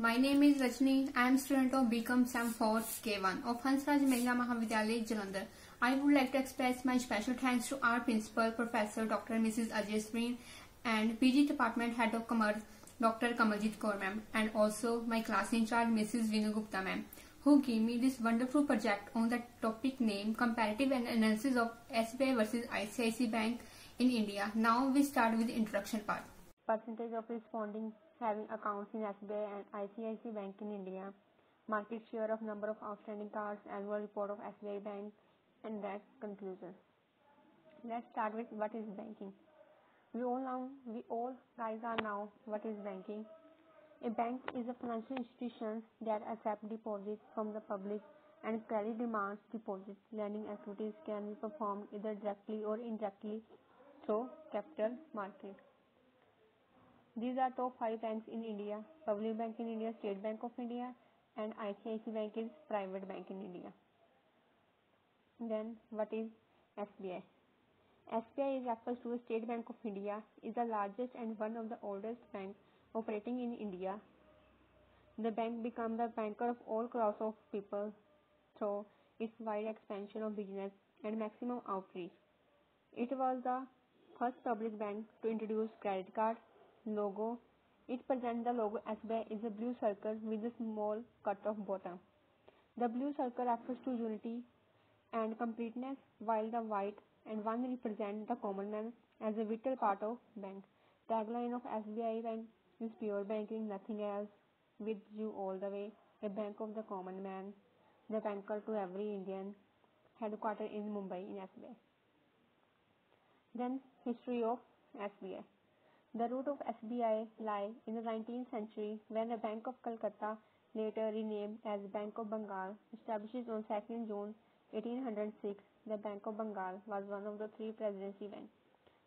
My name is Rajni. I am student of BCom Sem 4 K1 of Hansraj Mahila Mahavidyalaya, Jalandhar. I would like to express my special thanks to our principal, Professor Dr. Mrs. Ajay Sareen and PG Department Head of Commerce, Dr. Kamaljit Kaur ma'am, and also my class in charge, Mrs. Vinu Gupta ma'am, who gave me this wonderful project on the topic name Comparative and Analysis of SBI versus ICICI Bank in India. Now we start with the introduction part. Percentage of responding having accounts in SBI and ICICI Bank in India, market share of number of outstanding cards, annual report of SBI Bank, and that conclusion. Let's start with what is banking. We all know, we all guys are now what is banking. A bank is a financial institution that accepts deposits from the public and credit demands deposits. Lending activities can be performed either directly or indirectly through capital market. These are top five banks in India. Public Bank in India, State Bank of India, and ICICI Bank is private bank in India. Then what is SBI? SBI is refers to State Bank of India, is the largest and one of the oldest banks operating in India. The bank became the banker of all class of people through its wide expansion of business and maximum outreach. It was the first public bank to introduce credit card logo. It presents the logo SBI is a blue circle with a small cut off bottom. The blue circle refers to unity and completeness while the white and one represent the common man as a vital part of bank. Tagline of SBI Bank is pure banking, nothing else, with you all the way, a bank of the common man, the banker to every Indian, headquartered in Mumbai in SBI. Then history of SBI. The root of SBI lie in the 19th century when the Bank of Calcutta, later renamed as Bank of Bengal, established on 2nd June 1806. The Bank of Bengal was one of the three presidency banks.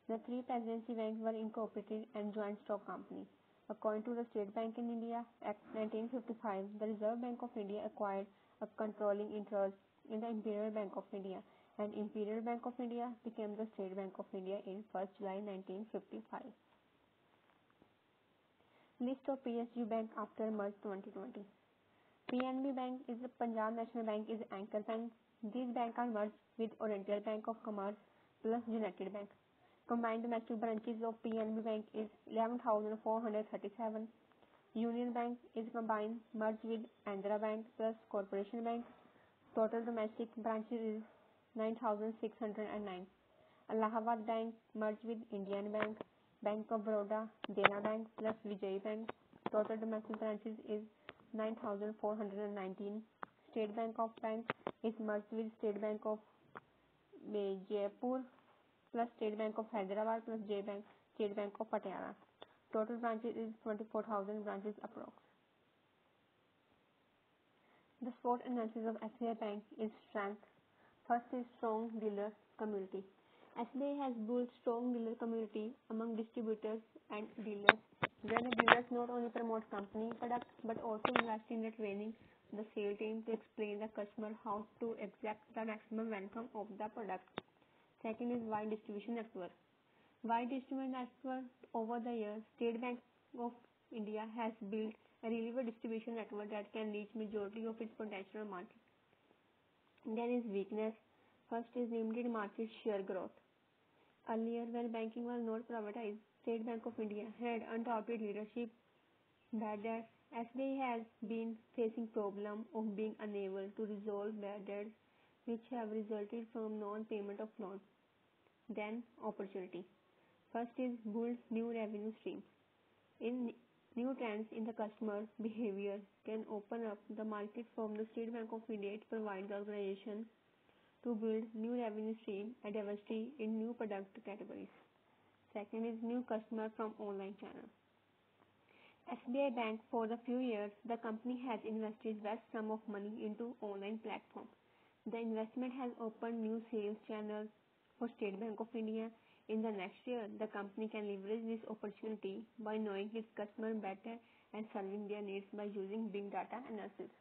The three presidency banks were incorporated and joint stock company. According to the State Bank in India Act 1955, the Reserve Bank of India acquired a controlling interest in the Imperial Bank of India and Imperial Bank of India became the State Bank of India in 1st July 1955. List of PSU Bank after merge 2020. PNB Bank is the Punjab National Bank is anchor bank. These banks are merged with Oriental Bank of Commerce plus United Bank. Combined domestic branches of PNB Bank is 11,437. Union Bank is combined merged with Andhra Bank plus Corporation Bank. Total domestic branches is 9,609. Allahabad Bank merged with Indian Bank. Bank of Baroda, Dena Bank plus Vijay Bank. Total domestic branches is 9,419. State Bank of Bank is merged with State Bank of Jaipur plus State Bank of Hyderabad plus J Bank, State Bank of Patiala. Total branches is 24,000 branches approx. The SWOT analysis of SBI Bank is strength. First is strong dealer community. SBI has built strong dealer community among distributors and dealers. When the dealers not only promote company products but also invest in the training the sales team to explain the customer how to extract the maximum income of the product. Second is wide distribution network. Wide distribution network over the years, State Bank of India has built a relevant distribution network that can reach majority of its potential market. Then is weakness. First is limited market share growth. Earlier, when banking was not privatized, State Bank of India had undoubted leadership bad debt. SBI has been facing problem of being unable to resolve bad debts which have resulted from non-payment of loans. Then opportunity. First is build new revenue streams. In new trends in the customer behavior can open up the market from the State Bank of India to provide the organization to build new revenue stream and diversity in new product categories. Second is new customer from online channel. SBI Bank for the few years the company has invested vast sum of money into online platform. The investment has opened new sales channels for State Bank of India. In the next year, the company can leverage this opportunity by knowing its customer better and serving their needs by using big data analysis.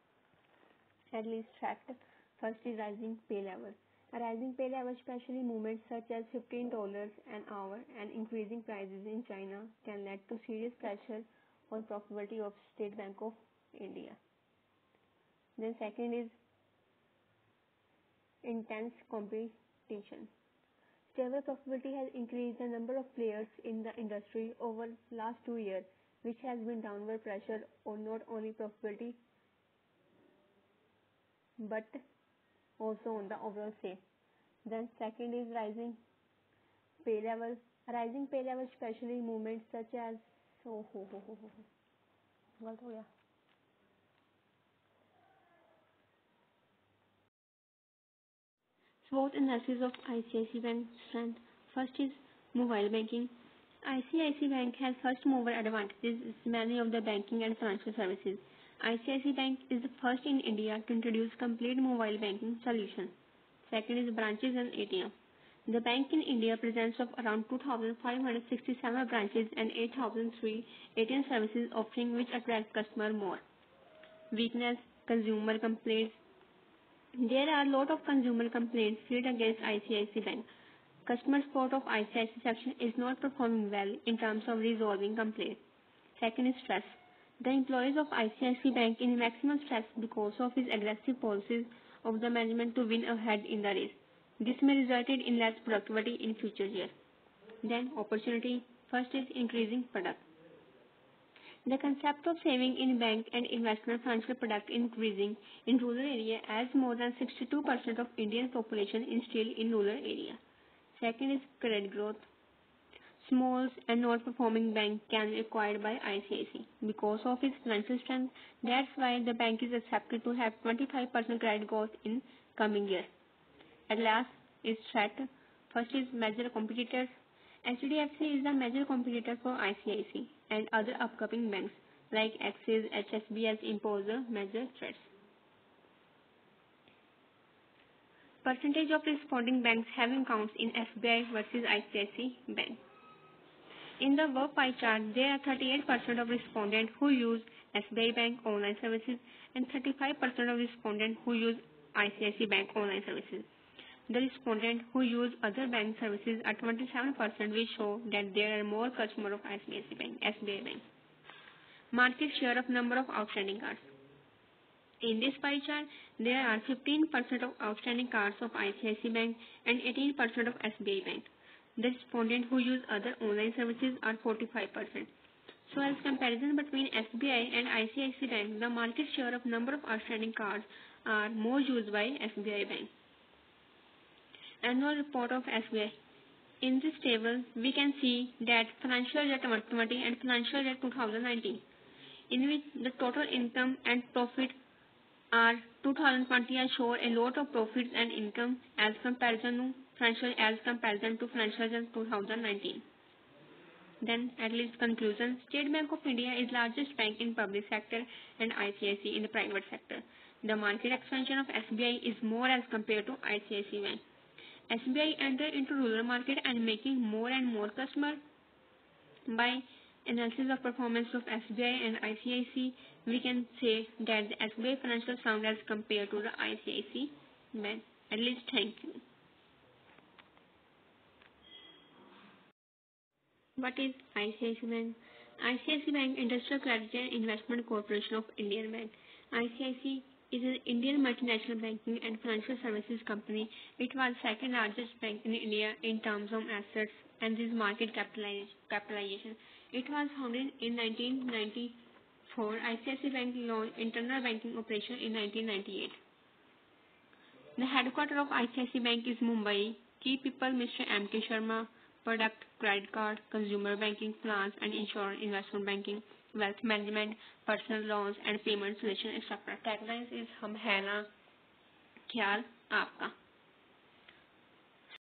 At least fact First is rising pay level. A rising pay level, especially movements such as $15 an hour and increasing prices in China, can lead to serious pressure on profitability of State Bank of India. Then second is intense competition. Stable profitability has increased the number of players in the industry over last two years, which has been downward pressure on not only profitability but also on the overall sale. Then second is rising pay level. Rising pay level especially movements such as oh ho ho ho ho गलत हो गया SWOT analysis of ICICI Bank strength. First is mobile banking. ICICI Bank has first mover advantages in many of the banking and financial services. ICICI Bank is the first in India to introduce complete mobile banking solution. Second is branches and ATM. The bank in India presents of around 2,567 branches and 8,003 ATM services offering which attract customer more. Weakness, consumer complaints, there are a lot of consumer complaints filed against ICICI Bank. Customer support of ICICI section is not performing well in terms of resolving complaints. Second is stress. The employees of ICICI Bank in maximum stress because of his aggressive policies of the management to win ahead in the race. This may resulted in less productivity in future years. Then opportunity. First is increasing product. The concept of saving in bank and investment financial product increasing in rural area as more than 62% of Indian population is still in rural area. Second is credit growth. Small and non-performing bank can be acquired by ICICI. Because of its financial strength, that's why the bank is expected to have 25% credit growth in coming year. At last is threat. First is major competitors. HDFC is the major competitor for ICICI and other upcoming banks like Axis, HSBC impose major threats. Percentage of responding banks having accounts in SBI versus ICICI Bank. In the above pie chart, there are 38% of respondents who use SBI Bank online services and 35% of respondents who use ICICI Bank online services. The respondents who use other bank services are 27%, which show that there are more customers of ICICI Bank, SBI Bank. Market share of number of outstanding cards. In this pie chart, there are 15% of outstanding cards of ICICI Bank and 18% of SBI Bank. The respondents who use other online services are 45%. So as comparison between SBI and ICICI Bank, the market share of number of outstanding cards are more used by SBI Bank. Annual report of SBI. In this table, we can see that financial year 2020 and financial year 2019, in which the total income and profit are 2020 has shown a lot of profits and income as comparison financial as comparison to financial year 2019. Then at least conclusion, State Bank of India is largest bank in public sector and ICICI in the private sector. The market expansion of SBI is more as compared to ICICI Bank. SBI entered into rural market and making more and more customer. By analysis of performance of SBI and ICICI, we can say that the SBI financial sound as compared to the ICICI bank. At least thank you. What is ICICI Bank? ICICI Bank Industrial Credit and Investment Corporation of Indian Bank. ICICI is an Indian multinational banking and financial services company. It was second largest bank in India in terms of assets and this market capitalization. It was founded in 1994. ICICI Bank launched internal banking operation in 1998. The headquarters of ICICI Bank is Mumbai. Key people Mr. M. K. Sharma, product, credit card, consumer banking, plans and insurance, investment banking, wealth management, personal loans and payment solution, etc. Tagline is Hum Hai Na, Khyal Aapka.